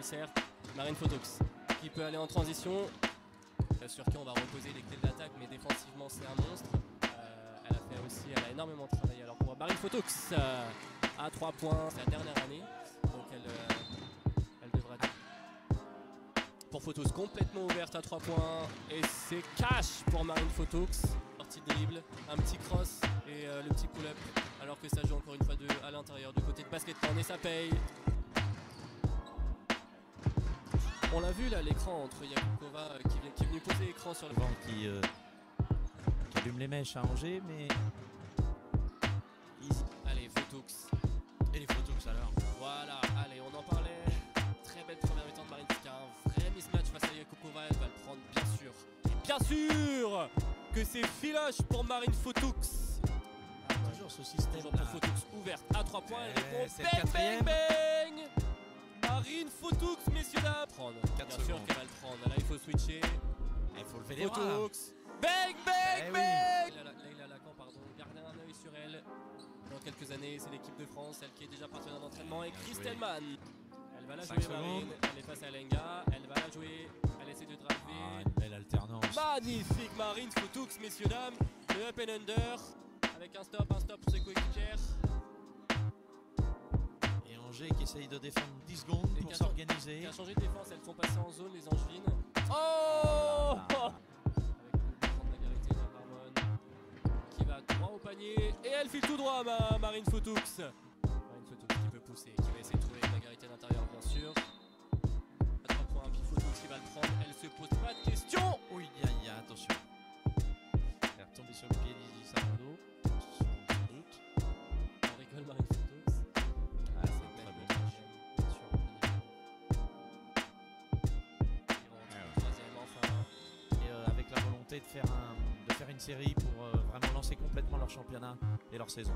cercle. Marine Photox qui peut aller en transition. Sur qui on va reposer les clés de l'attaque, mais défensivement c'est un monstre. Euh, elle a fait aussi, elle a énormément travaillé. Alors pour Marine Photox euh, à 3 points, c'est la dernière année, donc elle, euh, elle devra. Pour Photox complètement ouverte à 3 points et c'est cash pour Marine Photox. Sortie de dribble, un petit cross et euh, le petit pull-up. Alors que ça joue encore une fois à l'intérieur du côté de basket et ça paye. On l'a vu là l'écran entre Yakukova euh, qui, vient- qui est venu poser l'écran sur le vent qui, euh, qui allume les mèches à Angers, mais Easy. Allez, Photox. Et les photos alors Voilà, allez, on en parlait. Très belle première mi-temps de Marine qui a un vrai mismatch face à Yakukova. Elle va le prendre, bien sûr. Et bien sûr que c'est filoche pour Marine Photox. toujours ce système Toujours pour Photox ouverte à 3 points. Elle Eh, répond bang, bang, bang. Marine Photox, messieurs dames. Prendre. Quatre Bien sûr secondes. qu'elle va le prendre. Là, il faut switcher. Il faut lever les bras. là. Photox. Bang, bang, Eh oui. bang. Leila- Leila Lacan, pardon. Gardez un œil sur elle. Dans quelques années, c'est l'équipe de France, celle qui est déjà partenaire d'entraînement. Et. Mann. Elle va la jouer, Marine. Elle est face à Lenga. Elle va la jouer. Elle essaie de Ah, driver. une belle alternance. Magnifique Marine Photox, messieurs, dames. Le up and under. Avec un stop, un stop pour ses coéquipières. Et Angers qui essaye de défendre 10 secondes Et pour s'organiser. Qui a changé de font passer en zone, les Angevines. Oh Ah. Qui va droit au panier et elle file tout droit ma Marine Photox. Marine Photox qui peut pousser, qui va essayer de trouver Margarité à l'intérieur bien sûr. À 3 points, puis Photox qui va le prendre, elle se pose pas de questions. Oui, il y a, il y a- attention. De faire une série pour euh, vraiment lancer complètement leur championnat et leur saison.